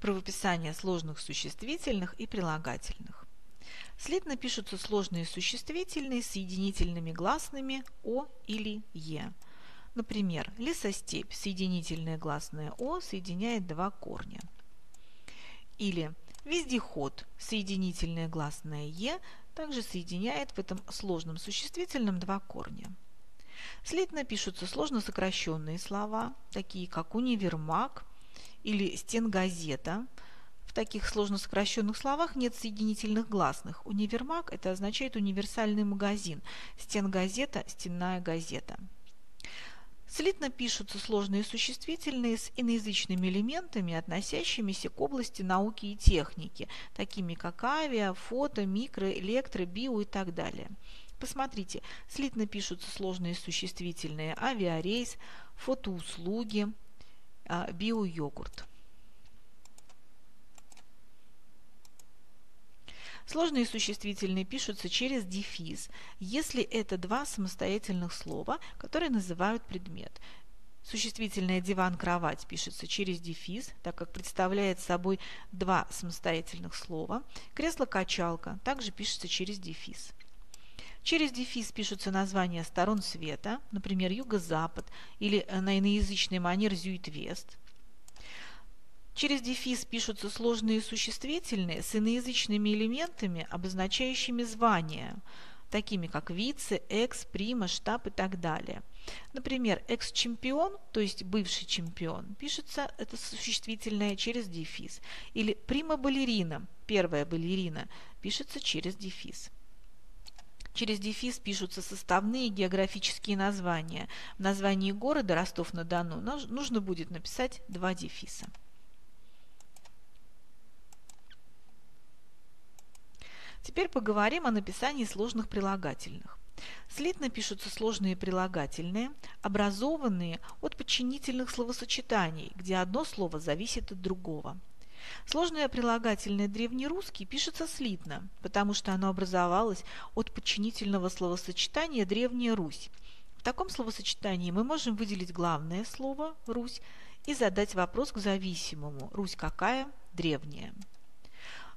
Правописание сложных существительных и прилагательных. Слитно пишутся сложные существительные с соединительными гласными «о» или «е». Например, лесостепь, соединительное гласное «о» соединяет два корня. Или вездеход, соединительное гласное «е» также соединяет в этом сложном существительном два корня. Слитно пишутся сложно сокращенные слова, такие как универмаг или стенгазета. В таких сложно сокращенных словах нет соединительных гласных. Универмаг – это означает универсальный магазин, стенгазета – стенная газета. Слитно пишутся сложные существительные с иноязычными элементами, относящимися к области науки и техники, такими как авиа, фото, микро, электро, био и так далее. Посмотрите, слитно пишутся сложные существительные авиарейс, фотоуслуги, биойогурт. Сложные существительные пишутся через дефис, если это два самостоятельных слова, которые называют предмет. Существительное диван-кровать пишется через дефис, так как представляет собой два самостоятельных слова. Кресло-качалка также пишется через дефис. Через дефис пишутся названия сторон света, например, юго-запад или э, на иноязычный манер зюит-вест. Через дефис пишутся сложные существительные с иноязычными элементами, обозначающими звания, такими как вице, экс, прима, штаб и так далее. Например, экс-чемпион, то есть бывший чемпион, пишется это существительное через дефис. Или прима-балерина, первая балерина, пишется через дефис. Через дефис пишутся составные географические названия. В названии города Ростов-на-Дону нужно будет написать два дефиса. Теперь поговорим о написании сложных прилагательных. Слитно пишутся сложные прилагательные, образованные от подчинительных словосочетаний, где одно слово зависит от другого. Сложное прилагательное древнерусский пишется слитно, потому что оно образовалось от подчинительного словосочетания «Древняя Русь». В таком словосочетании мы можем выделить главное слово «Русь» и задать вопрос к зависимому «Русь какая? Древняя».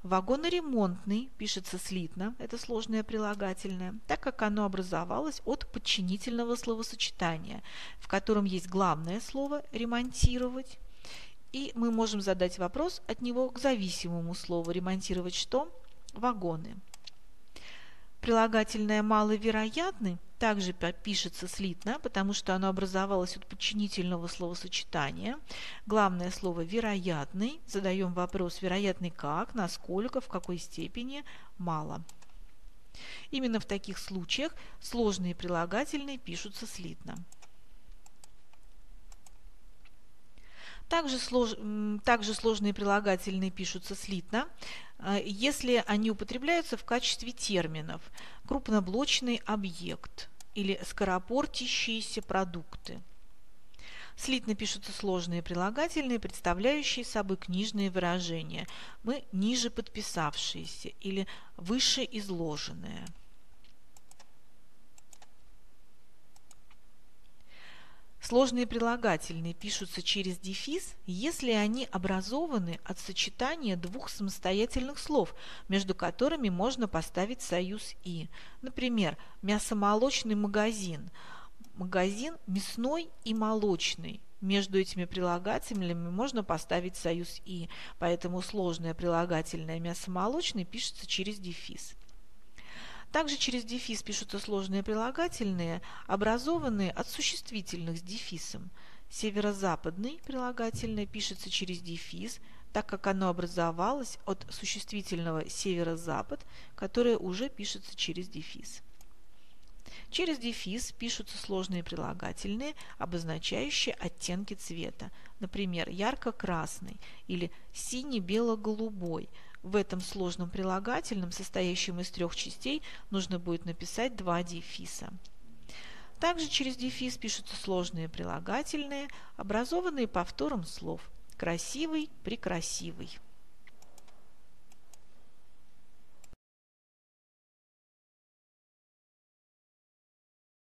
Вагоноремонтный пишется слитно, это сложное прилагательное, так как оно образовалось от подчинительного словосочетания, в котором есть главное слово «ремонтировать», и мы можем задать вопрос от него к зависимому слову «ремонтировать что?» Вагоны. Прилагательное «маловероятный» также пишется слитно, потому что оно образовалось от подчинительного словосочетания. Главное слово «вероятный». Задаем вопрос «вероятный как?», «насколько?», «в какой степени?», «мало». Именно в таких случаях сложные прилагательные пишутся слитно. Также, слож, также сложные прилагательные пишутся слитно, а, если они употребляются в качестве терминов. Крупноблочный объект или скоропортящиеся продукты. Слитно пишутся сложные прилагательные, представляющие собой книжные выражения. Мы ниже подписавшиеся или выше изложенные. Сложные прилагательные пишутся через дефис, если они образованы от сочетания двух самостоятельных слов, между которыми можно поставить союз «и». Например, мясомолочный магазин. Магазин мясной и молочный. Между этими прилагательными можно поставить союз «и», поэтому сложное прилагательное мясомолочный пишется через дефис. Также через дефис пишутся сложные прилагательные, образованные от существительных с дефисом. Северо-западный прилагательное пишется через дефис, так как оно образовалось от существительного северо-запад, которое уже пишется через дефис. Через дефис пишутся сложные прилагательные, обозначающие оттенки цвета, например, ярко-красный или сине-бело-голубой – в этом сложном прилагательном, состоящем из трех частей, нужно будет написать два дефиса. Также через дефис пишутся сложные прилагательные, образованные повтором слов «красивый», «прекрасивый».